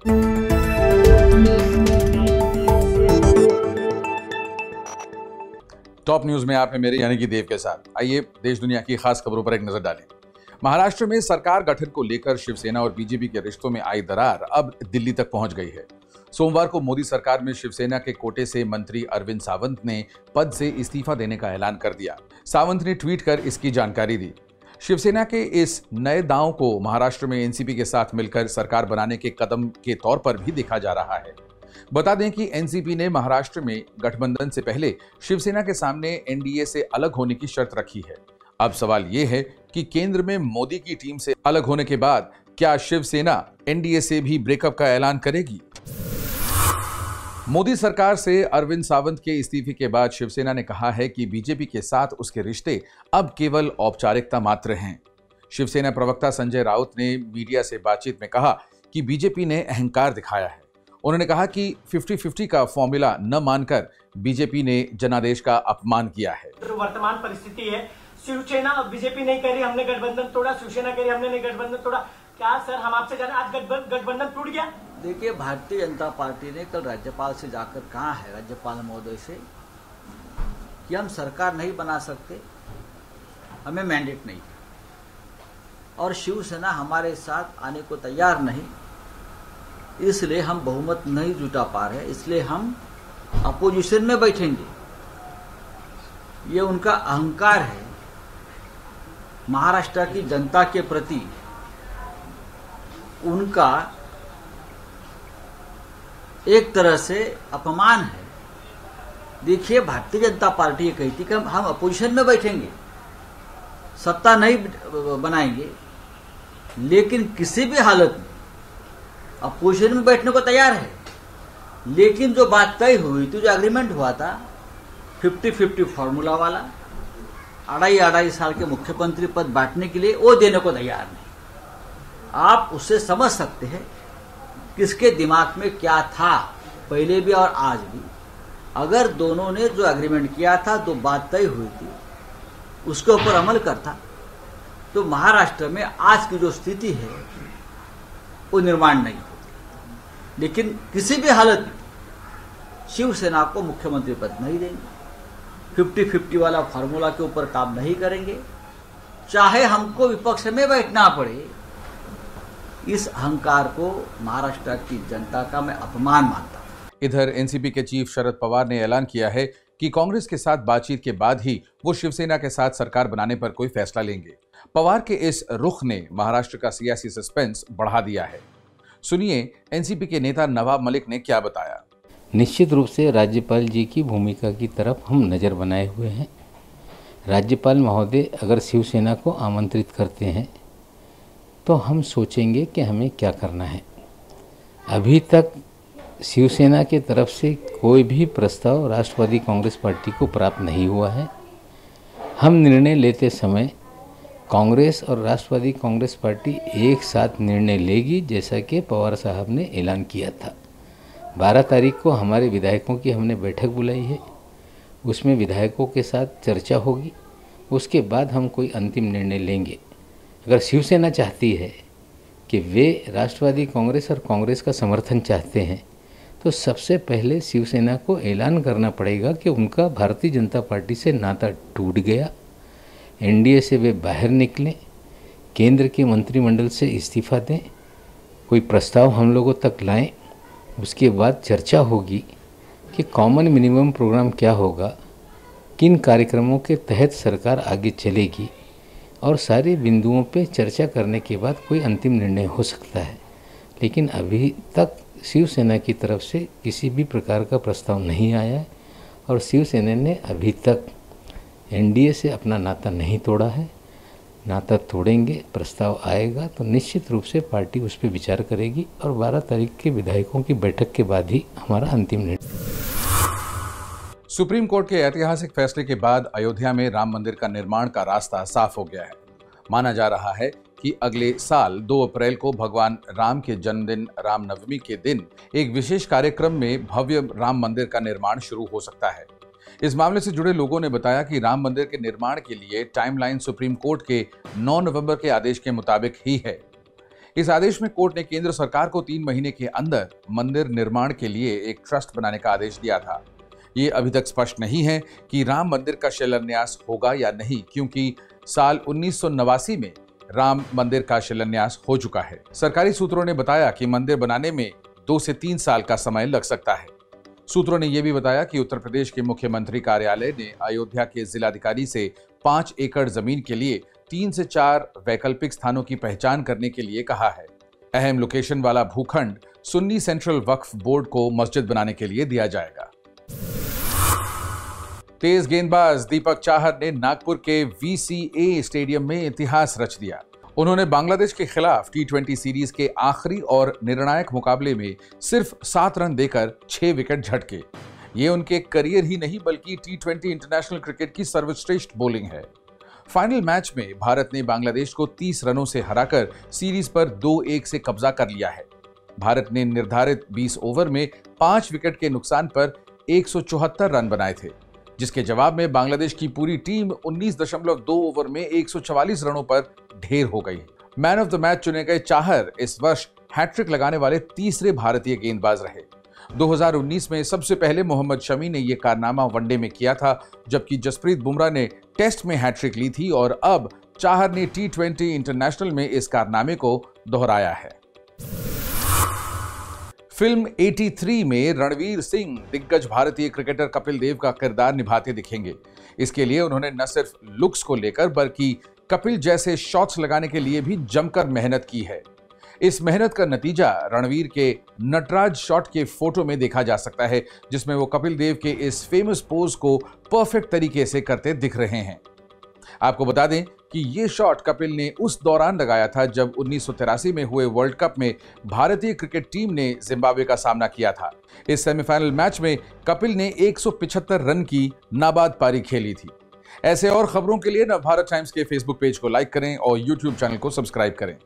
Top news में आप हैं मेरे यानी कि देव के साथ। आइए देश दुनिया की खास खबरों पर एक नज़र डालें। महाराष्ट्र में सरकार गठन को लेकर शिवसेना और बीजेपी के रिश्तों में आई दरार अब दिल्ली तक पहुँच गई है। सोमवार को मोदी सरकार में शिवसेना के कोटे से मंत्री अरविंद सावंत ने पद से इस्तीफा देने का ऐलान कर दिया। सावंत ने ट्वीट कर इसकी जानकारी दी। शिवसेना के इस नए दांव को महाराष्ट्र में एनसीपी के साथ मिलकर सरकार बनाने के कदम के तौर पर भी देखा जा रहा है। बता दें कि एनसीपी ने महाराष्ट्र में गठबंधन से पहले शिवसेना के सामने एनडीए से अलग होने की शर्त रखी है। अब सवाल यह है कि केंद्र में मोदी की टीम से अलग होने के बाद क्या शिवसेना एनडीए से भी ब्रेकअप का ऐलान करेगी? मोदी सरकार से अरविंद सावंत के इस्तीफे के बाद शिवसेना ने कहा है कि बीजेपी के साथ उसके रिश्ते अब केवल औपचारिकता मात्र हैं। शिवसेना प्रवक्ता संजय राउत ने मीडिया से बातचीत में कहा कि बीजेपी ने अहंकार दिखाया है। उन्होंने कहा कि 50-50 का फॉर्मूला न मानकर बीजेपी ने जनादेश का अपमान किया है। वर्तमान परिस्थिति है, शिवसेना और बीजेपी नहीं कह रही, हमने गठबंधन तोड़ा, शिवसेना कह रही, हमने नहीं गठबंधन तोड़ा। क्या सर, हम आपसे जाने, आज गठबंधन टूट गया? देखिए, भारतीय जनता पार्टी ने कल राज्यपाल से जाकर कहा है, राज्यपाल महोदय से, कि हम सरकार नहीं बना सकते, हमें मैंडेट नहीं और शिवसेना हमारे साथ आने को तैयार नहीं, इसलिए हम बहुमत नहीं जुटा पा रहे, इसलिए हम अपोजिशन में बैठेंगे। ये उनका अहंकार है। महाराष्ट्र की जनता के प्रति उनका एक तरह से अपमान है। देखिए, भारतीय जनता पार्टी ये कहती कि हम अपोजिशन में बैठेंगे, सत्ता नहीं बनाएँगे, लेकिन किसी भी हालत में अपोजिशन में बैठने को तैयार है। लेकिन जो बात तय हुई थी, जो एग्रीमेंट हुआ था फिफ्टी फिफ्टी फॉर्मूला वाला, अढ़ाई अढ़ाई साल के मुख्यमंत्री पद बांटने के लिए वो देने को तैयार नहीं। आप उससे समझ सकते हैं किसके दिमाग में क्या था, पहले भी और आज भी। अगर दोनों ने जो एग्रीमेंट किया था जो बात तय हुई थी, उसके ऊपर अमल करता तो महाराष्ट्र में आज की जो स्थिति है, वो निर्माण नहीं होती लेकिन किसी भी हालत में शिवसेना को मुख्यमंत्री पद नहीं देंगे। फिफ्टी फिफ्टी वाला फार्मूला के ऊपर काम नहीं करेंगे। चाहे हमको विपक्ष में बैठना पड़े इस अहंकार को महाराष्ट्र की जनता का मैं अपमान मानता हूँ। इधर एनसीपी के चीफ शरद पवार ने ऐलान किया है कि कांग्रेस के साथ बातचीत के बाद ही वो शिवसेना के साथ सरकार बनाने पर कोई फैसला लेंगे। पवार के इस रुख ने महाराष्ट्र का सियासी सस्पेंस बढ़ा दिया है। सुनिए एनसीपी के नेता नवाब मलिक ने क्या बताया। निश्चित रूप से राज्यपाल जी की भूमिका की तरफ़ हम नज़र बनाए हुए हैं। राज्यपाल महोदय अगर शिवसेना को आमंत्रित करते हैं तो हम सोचेंगे कि हमें क्या करना है। अभी तक शिवसेना के तरफ़ से कोई भी प्रस्ताव राष्ट्रवादी कांग्रेस पार्टी को प्राप्त नहीं हुआ है। हम निर्णय लेते समय कांग्रेस और राष्ट्रवादी कांग्रेस पार्टी एक साथ निर्णय लेगी, जैसा कि पवार साहब ने ऐलान किया था। 12 तारीख को हमारे विधायकों की हमने बैठक बुलाई है। उसमें विधायकों के साथ चर्चा होगी। उसके बाद हम कोई अंतिम निर्णय लेंगे। अगर शिवसेना चाहती है कि वे राष्ट्रवादी कांग्रेस और कांग्रेस का समर्थन चाहते हैं तो सबसे पहले शिवसेना को ऐलान करना पड़ेगा कि उनका भारतीय जनता पार्टी से नाता टूट गया, एनडीए से वे बाहर निकलें, केंद्र के मंत्रिमंडल से इस्तीफा दें, कोई प्रस्ताव हम लोगों तक लाएँ, उसके बाद चर्चा होगी कि कॉमन मिनिमम प्रोग्राम क्या होगा, किन कार्यक्रमों के तहत सरकार आगे चलेगी। और सारे बिंदुओं पे चर्चा करने के बाद कोई अंतिम निर्णय हो सकता है। लेकिन अभी तक शिवसेना की तरफ़ से किसी भी प्रकार का प्रस्ताव नहीं आया है और शिवसेना ने अभी तक एनडीए से अपना नाता नहीं तोड़ा है। नाता तोड़ेंगे, प्रस्ताव आएगा तो निश्चित रूप से पार्टी उस पर विचार करेगी और 12 तारीख के विधायकों की बैठक के बाद ही हमारा अंतिम निर्णय सुप्रीम कोर्ट के ऐतिहासिक फैसले के बाद अयोध्या में राम मंदिर का निर्माण का रास्ता साफ़ हो गया है। माना जा रहा है कि अगले साल 2 अप्रैल को भगवान राम के जन्मदिन रामनवमी के दिन एक विशेष कार्यक्रम में भव्य राम मंदिर का निर्माण शुरू हो सकता है। इस मामले से जुड़े लोगों ने बताया कि राम मंदिर के निर्माण के लिए टाइमलाइन सुप्रीम कोर्ट के 9 नवंबर के आदेश के मुताबिक ही है। इस आदेश में कोर्ट ने केंद्र सरकार को तीन महीने के अंदर मंदिर निर्माण के लिए एक ट्रस्ट बनाने का आदेश दिया था। ये अभी तक स्पष्ट नहीं है कि राम मंदिर का शिलान्यास होगा या नहीं, क्योंकि साल उन्नीस सौ नवासी में राम मंदिर का शिलान्यास हो चुका है। सरकारी सूत्रों ने बताया कि मंदिर बनाने में दो से तीन साल का समय लग सकता है। सूत्रों ने यह भी बताया कि उत्तर प्रदेश के मुख्यमंत्री कार्यालय ने अयोध्या के जिलाधिकारी से पाँच एकड़ ज़मीन के लिए तीन से चार वैकल्पिक स्थानों की पहचान करने के लिए कहा है। अहम लोकेशन वाला भूखंड सुन्नी सेंट्रल वक्फ बोर्ड को मस्जिद बनाने के लिए दिया जाएगा। तेज गेंदबाज दीपक चाहर ने नागपुर के वीसीए स्टेडियम में इतिहास रच दिया। उन्होंने बांग्लादेश के खिलाफ टी सीरीज़ के आखिरी और निर्णायक मुकाबले में सिर्फ़ सात रन देकर छह विकेट झटके। ये उनके करियर ही नहीं, बल्कि टी ट्वेंटी इंटरनेशनल क्रिकेट की सर्वश्रेष्ठ बॉलिंग है। फाइनल मैच में भारत ने बांग्लादेश को 30 रनों से हराकर सीरीज़ पर दो एक से कब्जा कर लिया है। भारत ने निर्धारित 20 ओवर में पाँच विकेट के नुकसान पर एक सौ चौहत्तर रन बनाए थे। जिसके जवाब में बांग्लादेश की पूरी टीम 19.2 ओवर में 144 रनों पर ढेर हो गई। मैन ऑफ़ द मैच चुने गए चाहर इस वर्ष हैट्रिक लगाने वाले तीसरे भारतीय गेंदबाज रहे। 2019 में सबसे पहले मोहम्मद शमी ने यह कारनामा वनडे में किया था, जबकि जसप्रीत बुमराह ने टेस्ट में हैट्रिक ली थी और अब चाहर ने टी इंटरनेशनल में इस कारनामे को दोहराया है। फ़िल्म 83 में रणवीर सिंह, दिग्गज भारतीय क्रिकेटर कपिल देव का किरदार निभाते दिखेंगे। इसके लिए उन्होंने न सिर्फ़ लुक्स को लेकर, बल्कि कपिल जैसे शॉट्स लगाने के लिए भी जमकर मेहनत की है। इस मेहनत का नतीजा रणवीर के नटराज शॉट के फ़ोटो में देखा जा सकता है, जिसमें वो कपिल देव के इस फ़ेमस पोज को परफेक्ट तरीके से करते दिख रहे हैं। आपको बता दें कि ये शॉट कपिल ने उस दौरान लगाया था जब उन्नीस सौ तिरासी में हुए वर्ल्ड कप में भारतीय क्रिकेट टीम ने जिम्बाब्वे का सामना किया था। इस सेमीफाइनल मैच में कपिल ने 175 रन की नाबाद पारी खेली थी। ऐसे और खबरों के लिए नवभारत टाइम्स के फेसबुक पेज को लाइक करें और यूट्यूब चैनल को सब्सक्राइब करें।